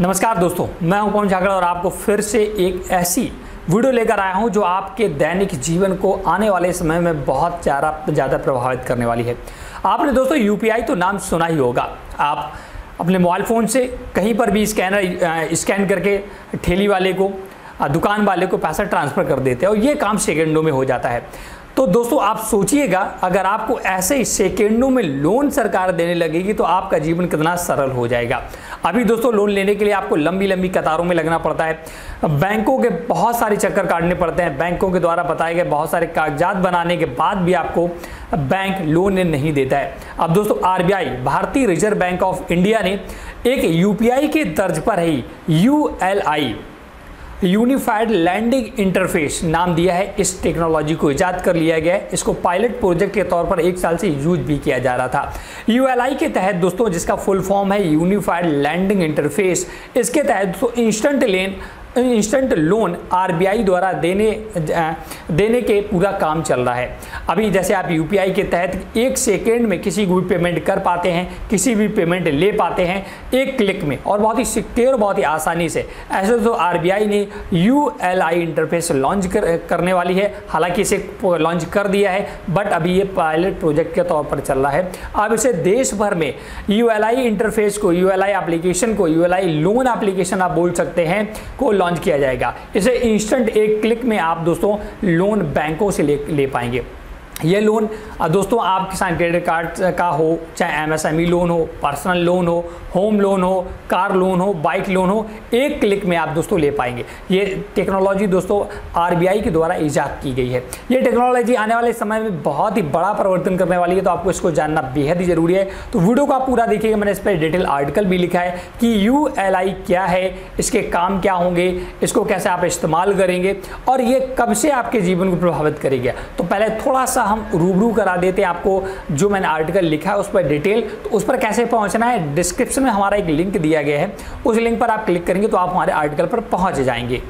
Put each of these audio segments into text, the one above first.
नमस्कार दोस्तों, मैं हूँ पवन झागड़ और आपको फिर से एक ऐसी वीडियो लेकर आया हूँ जो आपके दैनिक जीवन को आने वाले समय में बहुत ज़्यादा ज़्यादा प्रभावित करने वाली है। आपने दोस्तों यूपीआई तो नाम सुना ही होगा। आप अपने मोबाइल फ़ोन से कहीं पर भी स्कैनर स्कैन करके ठेली वाले को दुकान वाले को पैसा ट्रांसफ़र कर देते हैं और ये काम सेकेंडों में हो जाता है। तो दोस्तों, आप सोचिएगा, अगर आपको ऐसे ही सेकेंडों में लोन सरकार देने लगेगी तो आपका जीवन कितना सरल हो जाएगा। अभी दोस्तों लोन लेने के लिए आपको लंबी लंबी कतारों में लगना पड़ता है। बैंकों के बहुत सारे चक्कर काटने पड़ते हैं। बैंकों के द्वारा बताए गए बहुत सारे कागजात बनाने के बाद भी आपको बैंक लोन नहीं देता है। अब दोस्तों, आरबीआई, भारतीय रिज़र्व बैंक ऑफ़ इंडिया ने एक यूपीआई के तर्ज पर ही यूएलआई यूनिफाइड लैंडिंग इंटरफेस नाम दिया है। इस टेक्नोलॉजी को ईजाद कर लिया गया। है इसको पायलट प्रोजेक्ट के तौर पर एक साल से यूज़ भी किया जा रहा था। यूएलआई के तहत दोस्तों, जिसका फुल फॉर्म है यूनिफाइड लैंडिंग इंटरफेस, इसके तहत दोस्तों, इंस्टेंट लेन इंस्टेंट लोन आरबीआई द्वारा देने देने के पूरा काम चल रहा है। अभी जैसे आप यूपीआई के तहत एक सेकेंड में किसी को भी पेमेंट कर पाते हैं किसी भी पेमेंट ले पाते हैं एक क्लिक में और बहुत ही सिक्योर बहुत ही आसानी से। ऐसे तो आरबीआई ने यूएलआई इंटरफेस लॉन्च कर, करने वाली है। हालाँकि इसे लॉन्च कर दिया है बट अभी ये पायलट प्रोजेक्ट के तौर पर चल रहा है। अब इसे देश भर में यूएलआई इंटरफेस को यूएलआई एप्लीकेशन को यूएलआई लोन एप्लीकेशन आप बोल सकते हैं को लॉन्च किया जाएगा। इसे इंस्टेंट एक क्लिक में आप दोस्तों लोन बैंकों से ले ले पाएँगे। ये लोन दोस्तों आप किसान क्रेडिट कार्ड का हो, चाहे एमएसएमई लोन हो पर्सनल लोन हो होम लोन हो कार लोन हो बाइक लोन हो, एक क्लिक में आप दोस्तों ले पाएँगे। ये टेक्नोलॉजी दोस्तों आरबीआई के द्वारा ईजाद की गई है। ये टेक्नोलॉजी आने वाले समय में बहुत ही बड़ा परिवर्तन करने वाली है तो आपको इसको जानना बेहद ही ज़रूरी है। तो वीडियो को आप पूरा देखिएगा, मैंने इस पर डिटेल आर्टिकल भी लिखा है कि यूएलआई क्या है, इसके काम क्या होंगे, इसको कैसे आप इस्तेमाल करेंगे, और ये कब से आपके जीवन को प्रभावित करेगा। तो पहले थोड़ा सा हम रूबरू करा देते हैं आपको जो मैंने आर्टिकल लिखा है, उस पर डिटेल तो उस पर कैसे पहुँचना है डिस्क्रिप्शन में हमारा एक लिंक दिया गया है। उस लिंक पर आप क्लिक करेंगे तो आप हमारे आर्टिकल पर पहुँच जाएँगे।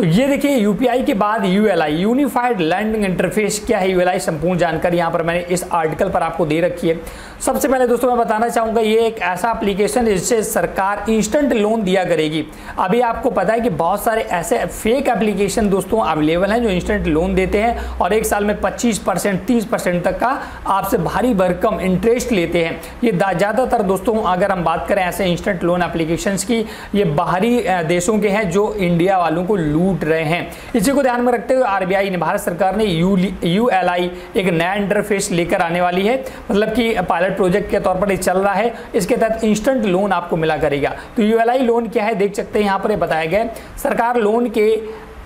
तो ये देखिए यूपीआई के बाद यूएलआई यूनिफाइड लैंडिंग इंटरफेस क्या है यूएलआई संपूर्ण जानकारी यहाँ पर मैंने इस आर्टिकल पर आपको दे रखी है। सबसे पहले दोस्तों, मैं बताना चाहूँगा, ये एक ऐसा एप्लीकेशन है जिससे सरकार इंस्टेंट लोन दिया करेगी। अभी आपको पता है कि बहुत सारे ऐसे फेक एप्लीकेशन दोस्तों अवेलेबल हैं जो इंस्टेंट लोन देते हैं और एक साल में पच्चीस परसेंट, तीस परसेंट तक का आपसे भारी भरकम इंटरेस्ट लेते हैं। ये ज़्यादातर दोस्तों, अगर हम बात करें ऐसे इंस्टेंट लोन एप्लीकेशन की, ये बाहरी देशों के हैं जो इंडिया वालों को लूट लूट रहे हैं। इसी को ध्यान में रखते हुए आरबीआई ने भारत सरकार ने यू यू एक नया इंटरफेस लेकर आने वाली है। मतलब कि पायलट प्रोजेक्ट के तौर पर चल रहा है। इसके तहत इंस्टेंट लोन आपको मिला करेगा। तो यूएलआई लोन क्या है? देख सकते हैं, यहाँ पर बताया गया सरकार लोन के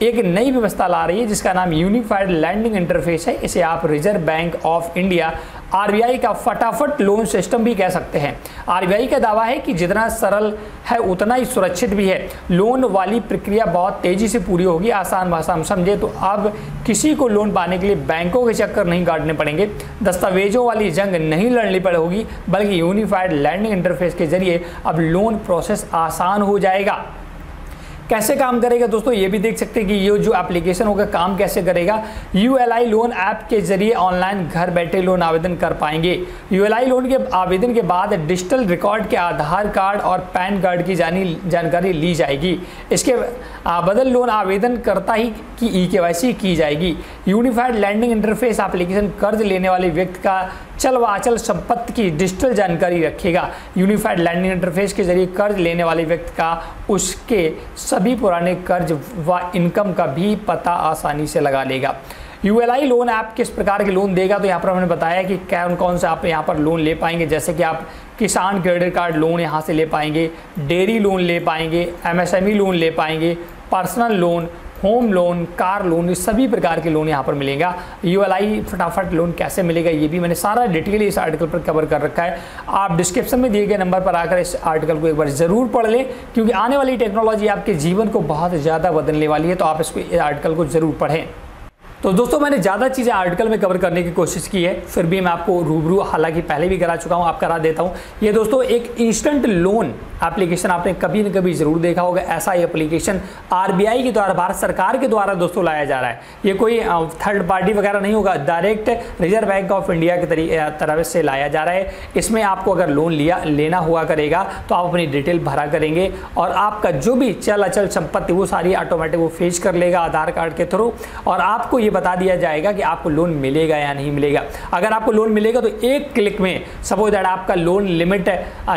एक नई व्यवस्था ला रही है, जिसका नाम यूनिफाइड लैंडिंग इंटरफेस है। इसे आप reserve bank of India RBI का फटाफट लोन सिस्टम भी कह सकते हैं। आरबीआई का दावा है कि जितना सरल है, उतना ही सुरक्षित भी है। लोन वाली प्रक्रिया बहुत तेज़ी से पूरी होगी, आसान भाषा में समझे तो अब किसी को लोन पाने के लिए बैंकों के चक्कर नहीं काटने पड़ेंगे। दस्तावेजों वाली जंग नहीं लड़नी पड़ेगी, बल्कि यूनिफाइड लैंडिंग इंटरफेस के ज़रिए अब लोन प्रोसेस आसान हो जाएगा। कैसे काम करेगा दोस्तों? ये भी देख सकते हैं कि ये जो एप्लीकेशन होगा, काम कैसे करेगा? यूएलआई लोन ऐप के ज़रिए ऑनलाइन घर बैठे लोन आवेदन कर पाएँगे। यूएलआई लोन के आवेदन के बाद डिजिटल रिकॉर्ड के आधार कार्ड और पैन कार्ड की जानी, जानकारी ली जाएगी। इसके बदल लोन आवेदन करता ही की ई के की जाएगी। यूनिफाइड लैंडिंग इंटरफेस एप्लीकेशन कर्ज लेने वाले व्यक्ति का चल व अचल संपत्ति की डिजिटल जानकारी रखेगा। यूनिफाइड लैंडिंग इंटरफेस के ज़रिए कर्ज लेने वाले व्यक्ति का, उसके सभी पुराने कर्ज व इनकम का भी पता आसानी से लगा लेगा। यू लोन ऐप किस प्रकार के लोन देगा? तो यहाँ पर हमने बताया कि कौन कौन से आप यहाँ पर लोन ले पाएँगे। जैसे कि आप किसान क्रेडिट कार्ड लोन यहाँ से ले पाएँगे डेयरी लोन ले पाएँगे एमएसएमई लोन ले पाएँगे personal loan home loan, car loan, इस सभी प्रकार के लोन यहाँ पर मिलेगा। यूएलआई फटाफट लोन कैसे मिलेगा, ये भी मैंने सारा डिटेल इस आर्टिकल पर कवर कर रखा है। आप डिस्क्रिप्शन में दिए गए नंबर पर आकर इस आर्टिकल को एक बार ज़रूर पढ़ लें, क्योंकि आने वाली टेक्नोलॉजी आपके जीवन को बहुत ज़्यादा बदलने वाली है तो आप इसको इस आर्टिकल को ज़रूर पढ़ें। तो दोस्तों, मैंने ज़्यादा चीज़ें आर्टिकल में कवर करने की कोशिश की है, फिर भी मैं आपको रूबरू, हालाँकि पहले भी करा चुका हूँ आप करा देता हूँ। ये दोस्तों, एक इंस्टेंट लोन एप्लीकेशन आपने कभी न कभी ज़रूर देखा होगा। ऐसा ही एप्लीकेशन आरबीआई के द्वारा, भारत सरकार के द्वारा दोस्तों लाया जा रहा है। ये कोई थर्ड पार्टी वगैरह नहीं होगा। Direct reserve bank of India के तरफ़ से लाया जा रहा है। इसमें आपको अगर लोन लिया, लेना हुआ करेगा तो आप अपनी डिटेल भरा करेंगे और आपका जो भी चल अचल संपत्ति, वो सारी ऑटोमेटिक वो फेच कर लेगा आधार कार्ड के थ्रू और आपको ये बता दिया जाएगा कि आपको लोन मिलेगा या नहीं मिलेगा। अगर आपको लोन मिलेगा तो एक क्लिक में, सपोज़ दैट आपका लोन लिमिट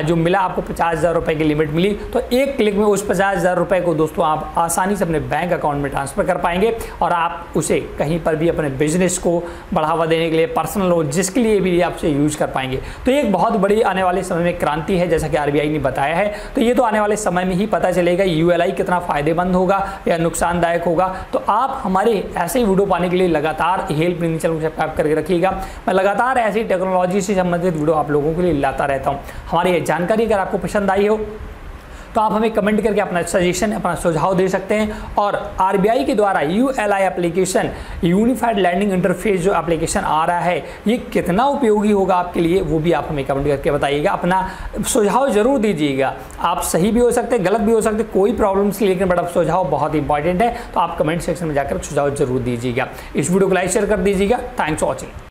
जो मिला, आपको पचास हज़ार रुपए की लिमिट मिली तो एक क्लिक में उस पचास हज़ार रुपए को दोस्तों आप आसानी से अपने बैंक अकाउंट में ट्रांसफ़र कर पाएँगे और आप उसे कहीं पर भी अपने बिज़नेस को बढ़ावा देने के लिए, पर्सनल लोन जिसके लिए भी आपसे यूज़ कर पाएँगे। तो ये एक बहुत बड़ी आने वाले समय में क्रांति है, जैसा कि आरबीआई ने बताया है। तो ये तो आने वाले समय में ही पता चलेगा यू कितना फ़ायदेमंद होगा या नुकसानदायक होगा। तो आप हमारे ऐसे ही वीडियो पाने के लिए लगातार हेल्प चैनल को सब्सक्राइब करके रखिएगा। मैं लगातार ऐसी टेक्नोलॉजी से संबंधित वीडियो आप लोगों के लिए लाता रहता हूँ। हमारी जानकारी अगर आपको पसंद आई हो तो आप हमें कमेंट करके अपना सजेशन अपना सुझाव दे सकते हैं और आरबीआई के द्वारा U L I application unified landing interface जो एप्लीकेशन आ रहा है, ये कितना उपयोगी होगा आपके लिए, वो भी आप हमें कमेंट करके बताइएगा। अपना सुझाव ज़रूर दीजिएगा। आप सही भी हो सकते हैं, गलत भी हो सकते कोई प्रॉब्लम की लेकिन बड़ा सुझाव बहुत इंपॉर्टेंट है तो आप कमेंट सेक्शन में जाकर सुझाव ज़रूर दीजिएगा। इस वीडियो को लाइक शेयर कर दीजिएगा। Thanks for watching